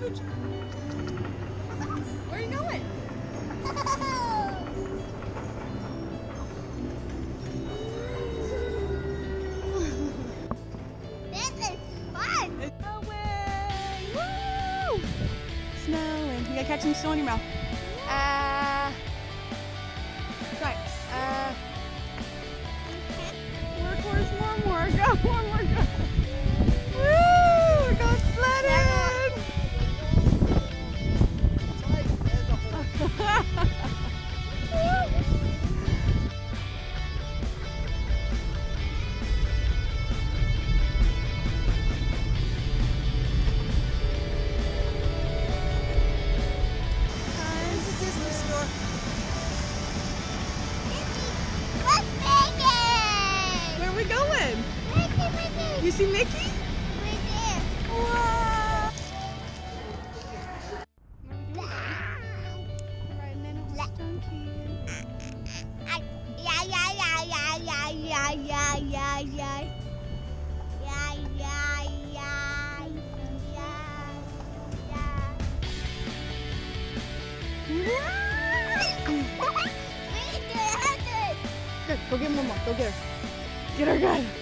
Where are you going? this is fun. Snowing! Woo! Snowing. You gotta catch some snow in your mouth. Ah. Yeah, yeah. Good. Go get Mama. Go get her. Get her, good.